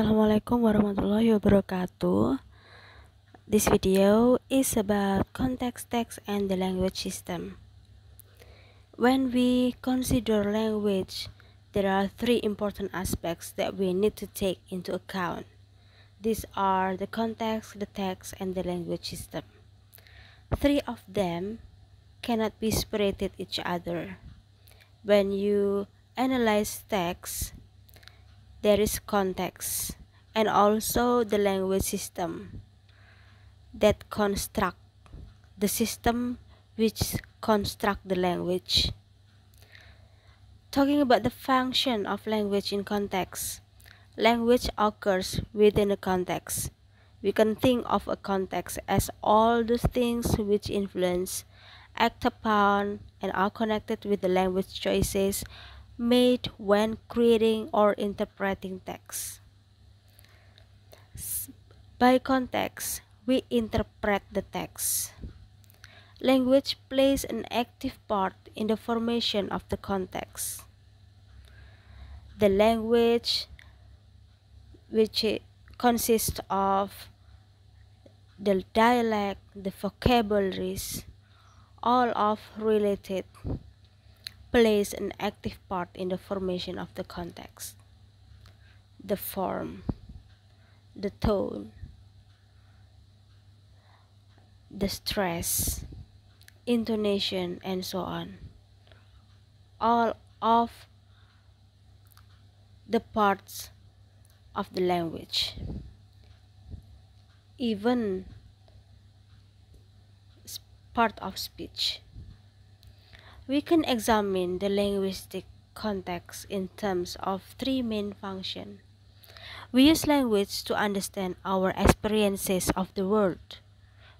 Assalamualaikum warahmatullahi wabarakatuh. This video is about context text and the language system. When we consider language, there are three important aspects that we need to take into account. These are the context, the text, and the language system. Three of them cannot be separated each other. When you analyze text, there is context and also the language system that construct the system which construct the language. Talking about the function of language in context, language occurs within a context. We can think of a context as all the things which influence, act upon, and are connected with the language choices made when creating or interpreting text. By context, we interpret the text. Language plays an active part in the formation of the context. The language, which consists of the dialect, the vocabularies, all of related, plays an active part in the formation of the context. The form, the tone, the stress, intonation, and so on. All of the parts of the language. Even part of speech. We can examine the linguistic context in terms of three main functions. We use language to understand our experiences of the world.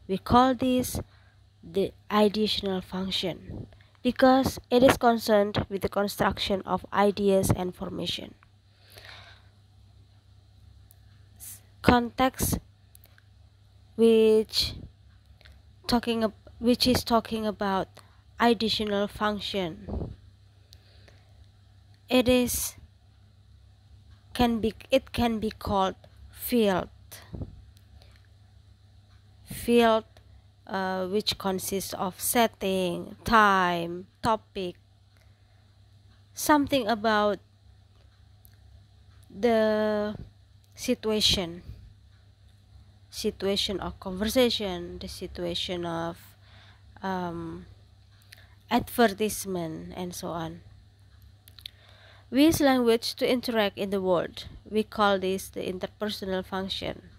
We call this the ideational function because it is concerned with the construction of ideas and formation. Context which talking which is talking about ideational function. It is can be it can be called field. Field uh, which consists of setting, time, topic, something about the situation, situation of conversation, the situation of um, advertisement, and so on. We use language to interact in the world. We call this the interpersonal function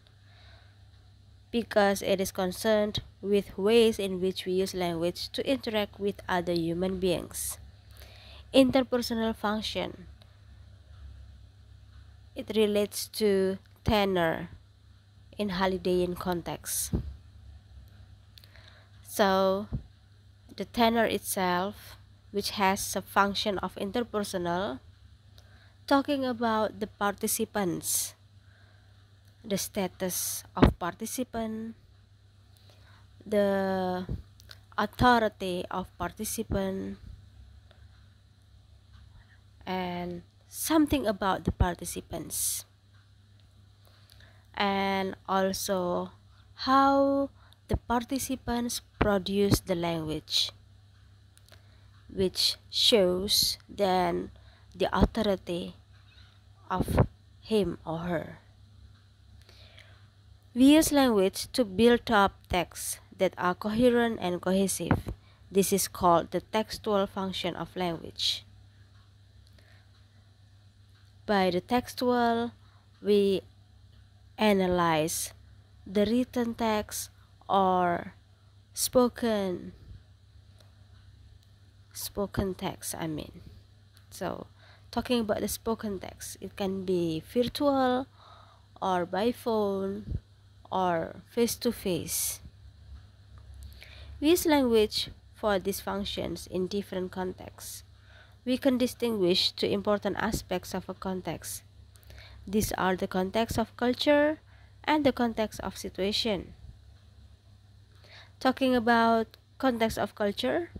because it is concerned with ways in which we use language to interact with other human beings. Interpersonal function it relates to tenor in Hallidayan context. So, the tenor itself, which has a function of interpersonal, talking about the participants the status of participant, the authority of participant, and something about the participants. And also how the participants produce the language, which shows then the authority of him or her. We use language to build up texts that are coherent and cohesive. This is called the textual function of language. By the textual, we analyze the written text or spoken spoken text I mean so talking about the spoken text it can be virtual or by phone or face to face. We use language for these functions in different contexts. We can distinguish two important aspects of a context. These are the context of culture and the context of situation. Talking about context of culture,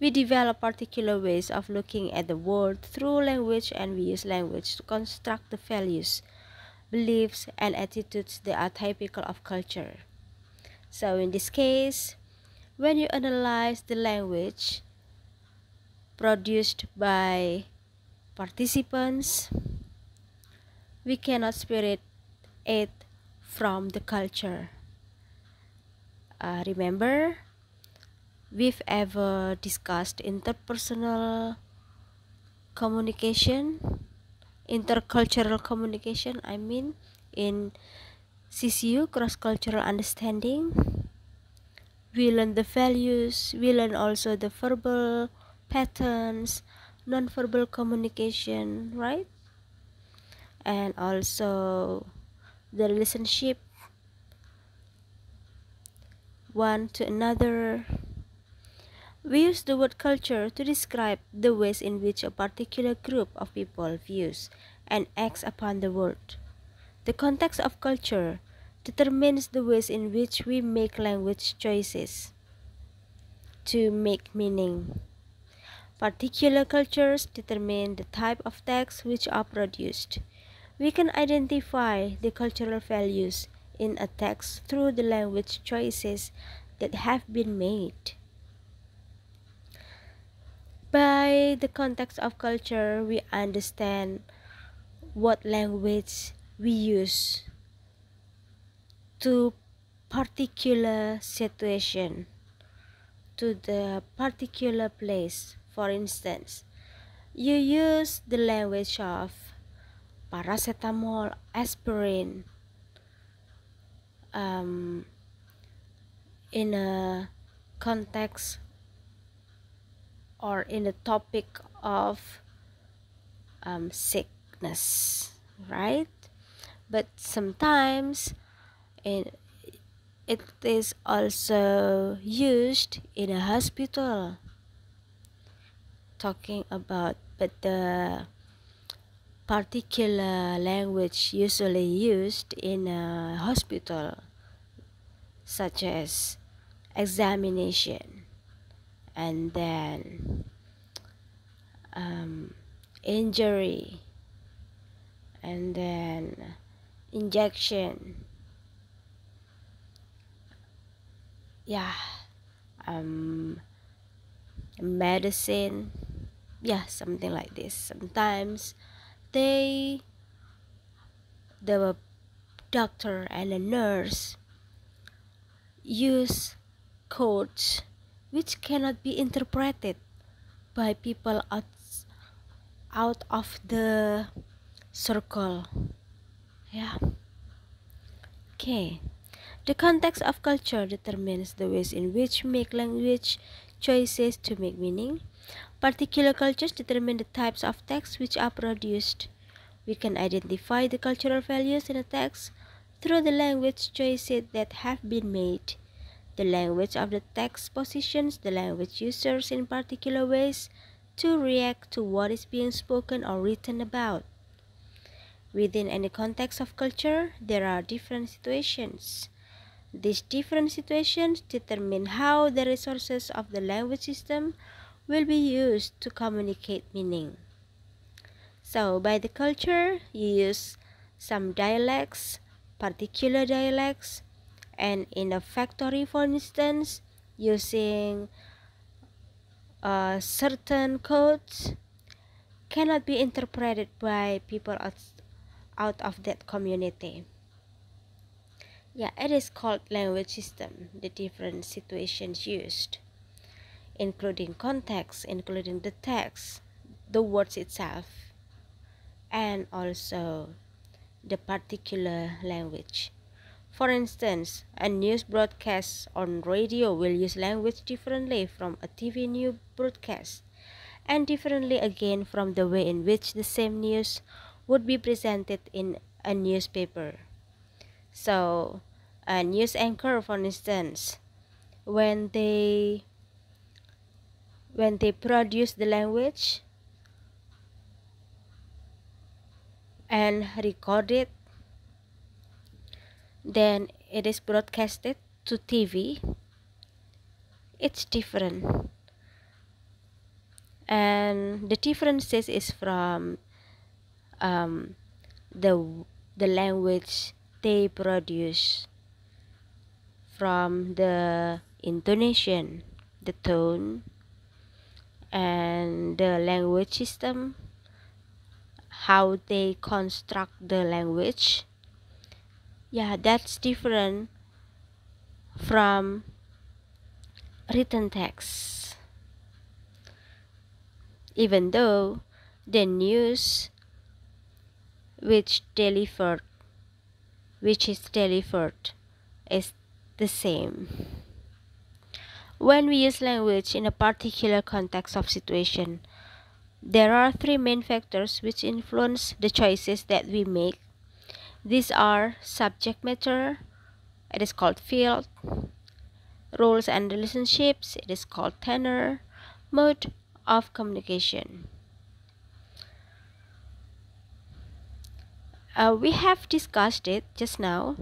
we develop particular ways of looking at the world through language and we use language to construct the values beliefs, and attitudes that are typical of culture. So in this case, when you analyze the language produced by participants, we cannot separate it from the culture. Uh, remember, we've ever discussed interpersonal communication intercultural communication i mean in ccu cross cultural understanding. We learn the values we learn also the verbal patterns non-verbal communication right? And also the relationship one to another we use the word culture to describe the ways in which a particular group of people views and acts upon the world. The context of culture determines the ways in which we make language choices to make meaning. Particular cultures determine the type of texts which are produced. We can identify the cultural values in a text through the language choices that have been made. By the context of culture, we understand what language we use to particular situation to the particular place for instance you use the language of paracetamol aspirin um, in a context or in the topic of um, sickness right? But sometimes it, it is also used in a hospital. Talking about but the particular language usually used in a hospital such as examination and then um, injury and then injection. Yeah um medicine. Yeah something like this. Sometimes they the doctor and the nurse use codes which cannot be interpreted by people out, out of the circle. Yeah. Okay. The context of culture determines the ways in which make language choices to make meaning particular cultures determine the types of texts which are produced we can identify the cultural values in a text through the language choices that have been made the language of the text positions the language users in particular ways to react to what is being spoken or written about. Within any context of culture, there are different situations. These different situations determine how the resources of the language system will be used to communicate meaning. So, by the culture, you use some dialects, particular dialects, and in a factory for instance using uh, certain codes cannot be interpreted by people out, out of that community yeah it is called language system the different situations used including context including the text the words itself and also the particular language for instance, a news broadcast on radio will use language differently from a TV news broadcast, and differently again from the way in which the same news would be presented in a newspaper. So, a news anchor, for instance, when they when they produce the language and record it then it is broadcasted to TV, it's different. And the differences is from um, the the language they produce from the intonation, the tone, and the language system, how they construct the language. Yeah, that's different from written text. Even though the news which delivered which is delivered is the same. When we use language in a particular context of situation, there are three main factors which influence the choices that we make. These are subject matter, it is called field, roles and relationships, it is called tenor, mode of communication. Uh, we have discussed it just now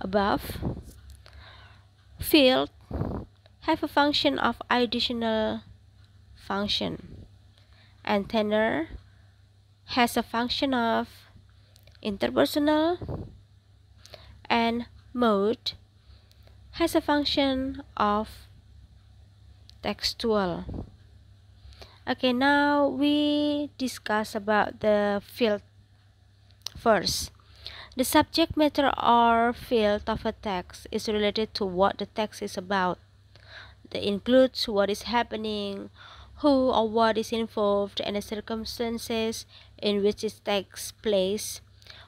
above field have a function of ideational function. And tenor has a function of interpersonal and mode has a function of textual. Okay now we discuss about the field first the subject matter or field of a text is related to what the text is about. It includes what is happening, who or what is involved, and the circumstances in which it takes place.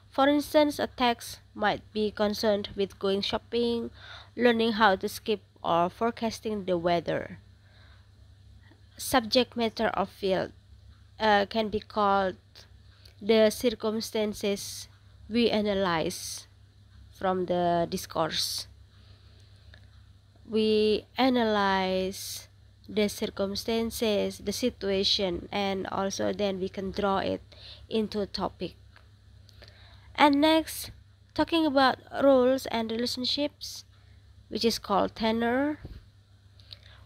For instance, a text might be concerned with going shopping, learning how to skip, or forecasting the weather. Subject matter or field uh, can be called the circumstances we analyze from the discourse. We analyze the circumstances the situation and also then we can draw it into a topic. And next talking about roles and relationships which is called tenor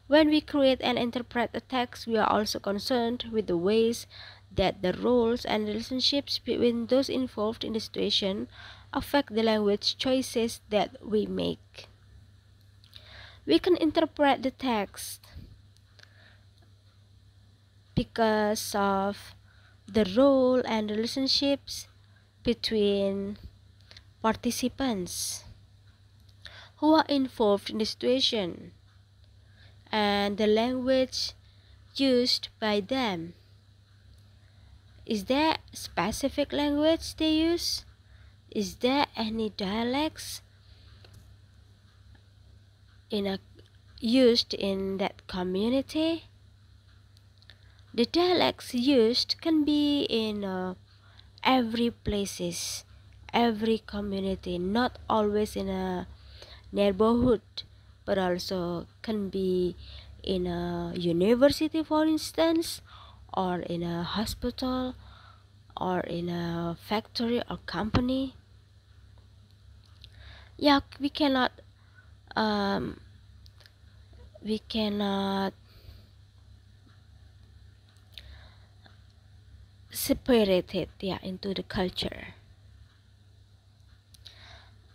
when we create and interpret a text we are also concerned with the ways that the roles and relationships between those involved in the situation affect the language choices that we make. We can interpret the text because of the role and relationships between participants who are involved in the situation and the language used by them. Is there specific language they use? Is there any dialects in a used in that community? The dialects used can be in uh, every places, every community, not always in a neighborhood, but also can be in a university, for instance, or in a hospital or in a factory or company. Yeah we cannot um, we cannot separate it yeah into the culture.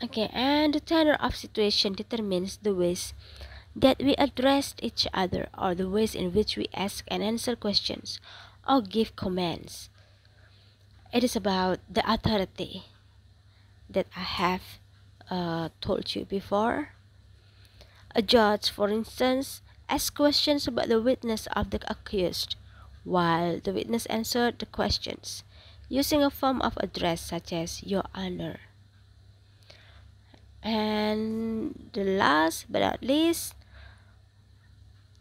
Okay and the tenor of situation determines the ways that we address each other or the ways in which we ask and answer questions or give commands. It is about the authority that I have uh, told you before. A judge, for instance, asks questions about the witness of the accused, while the witness answered the questions using a form of address such as Your Honor. And the last but not least,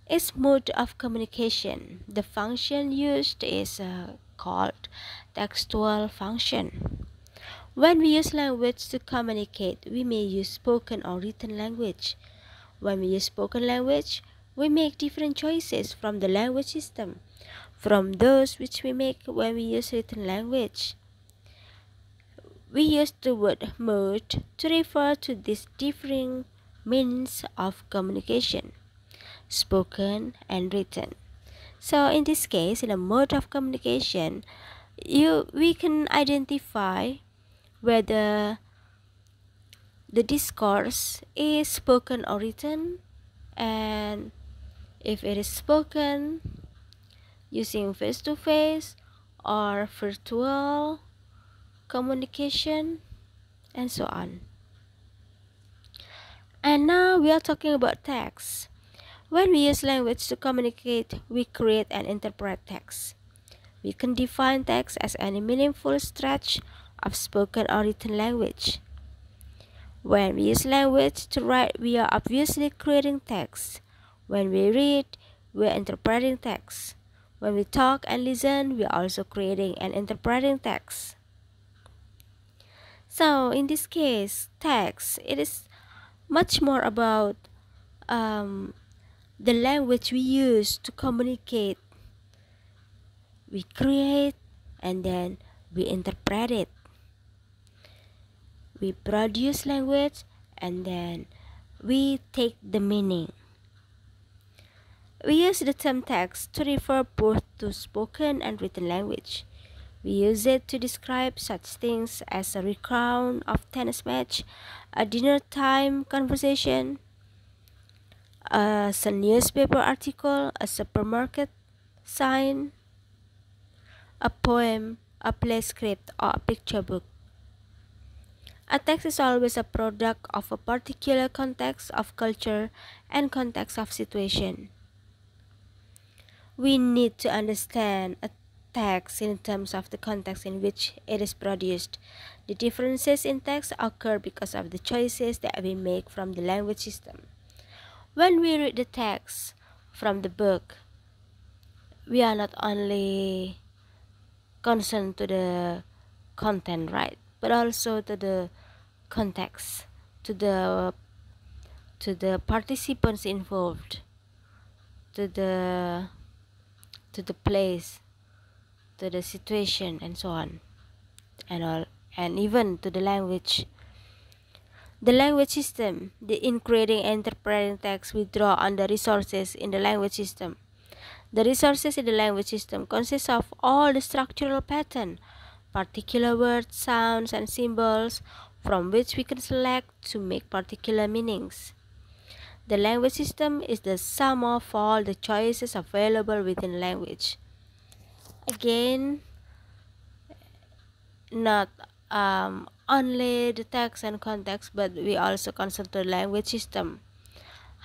is mode of communication. The function used is uh, called textual function. When we use language to communicate, we may use spoken or written language. When we use spoken language, we make different choices from the language system from those which we make when we use written language. We use the word mode to refer to these differing means of communication spoken and written. So in this case in a mode of communication you we can identify whether the discourse is spoken or written and if it is spoken using face-to-face -face or virtual communication and so on. And now we are talking about text when we use language to communicate we create and interpret text we can define text as any meaningful stretch of spoken or written language when we use language to write we are obviously creating text when we read, we are interpreting text. When we talk and listen, we are also creating and interpreting text. So in this case, text, it is much more about um, the language we use to communicate. We create and then we interpret it. We produce language and then we take the meaning. We use the term text to refer both to spoken and written language. We use it to describe such things as a recount of tennis match, a dinner time conversation, as a newspaper article, a supermarket sign, a poem, a play script, or a picture book. A text is always a product of a particular context of culture and context of situation we need to understand a text in terms of the context in which it is produced. The differences in text occur because of the choices that we make from the language system. When we read the text from the book, we are not only concerned to the content, right, but also to the context, to the to the participants involved, to the to the place to the situation and so on and all and even to the language the language system the in creating and interpreting text we draw on the resources in the language system the resources in the language system consist of all the structural pattern particular words sounds and symbols from which we can select to make particular meanings the language system is the sum of all the choices available within language. Again, not um, only the text and context, but we also consider language system,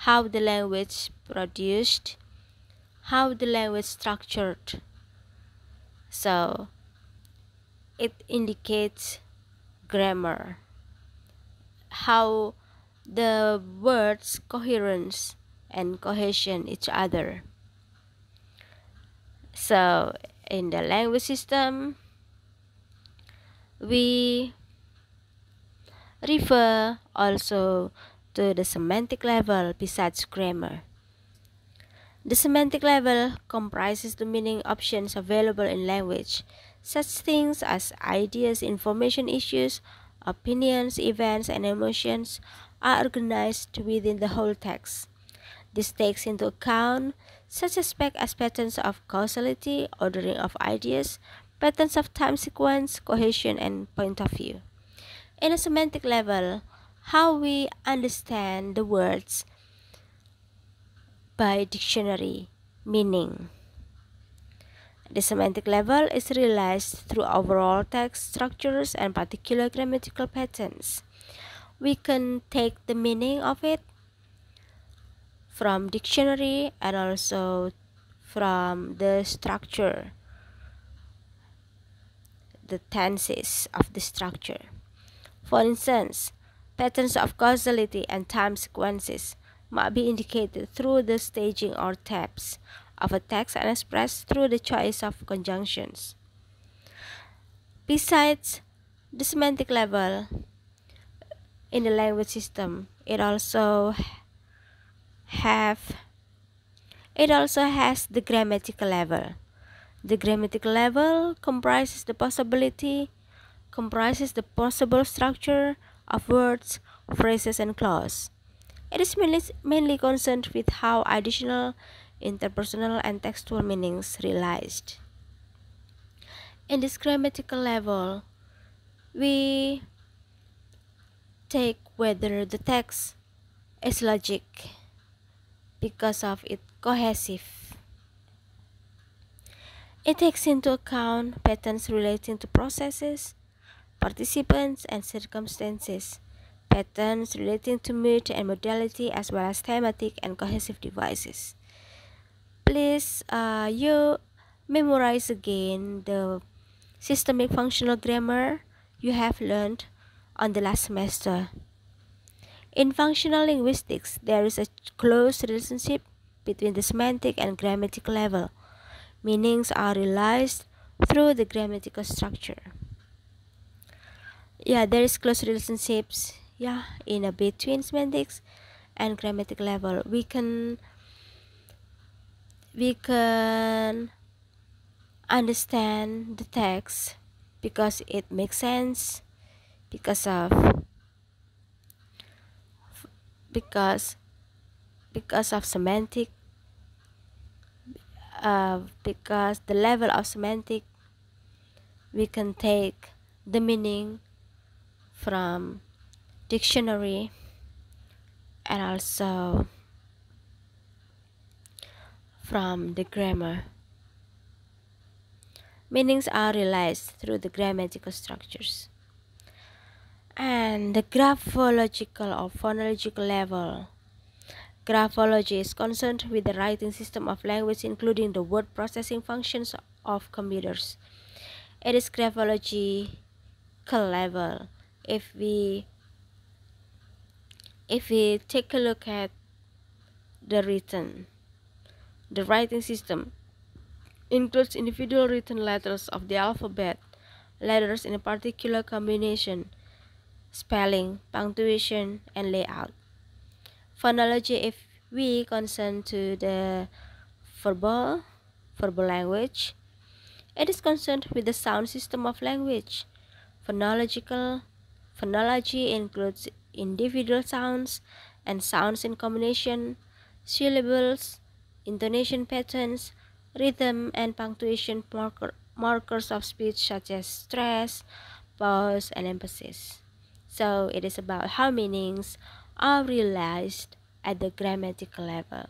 how the language produced, how the language structured. So, it indicates grammar, how the words coherence and cohesion each other. So in the language system, we refer also to the semantic level besides grammar. The semantic level comprises the meaning options available in language, such things as ideas, information issues, opinions, events, and emotions are organized within the whole text. This takes into account such aspects as patterns of causality, ordering of ideas, patterns of time sequence, cohesion, and point of view. In a semantic level, how we understand the words by dictionary meaning. The semantic level is realized through overall text structures and particular grammatical patterns we can take the meaning of it from dictionary and also from the structure the tenses of the structure. For instance patterns of causality and time sequences might be indicated through the staging or tabs of a text and expressed through the choice of conjunctions. Besides the semantic level in the language system it also have it also has the grammatical level the grammatical level comprises the possibility comprises the possible structure of words phrases and clause it is mainly, mainly concerned with how ideational interpersonal and textual meanings realized in this grammatical level we take whether the text is logic because of its cohesive. It takes into account patterns relating to processes, participants, and circumstances, patterns relating to mood and modality, as well as thematic and cohesive devices. Please, uh, you memorize again the systemic functional grammar you have learned on the last semester. In functional linguistics, there is a close relationship between the semantic and grammatical level. Meanings are realized through the grammatical structure. Yeah, there is close relationships yeah in a between semantics and grammatical level. We can we can understand the text because it makes sense because of because because of semantic uh, because the level of semantic we can take the meaning from dictionary and also from the grammar meanings are realized through the grammatical structures and the graphological or phonological level. Graphology is concerned with the writing system of language, including the word processing functions of computers. It is graphological level. If we if we take a look at the written, the writing system includes individual written letters of the alphabet, letters in a particular combination spelling, punctuation, and layout. Phonology if we concern to the verbal, verbal language, it is concerned with the sound system of language. Phonological phonology includes individual sounds and sounds in combination, syllables, intonation patterns, rhythm, and punctuation marker, markers of speech such as stress, pause, and emphasis. So it is about how meanings are realized at the grammatical level.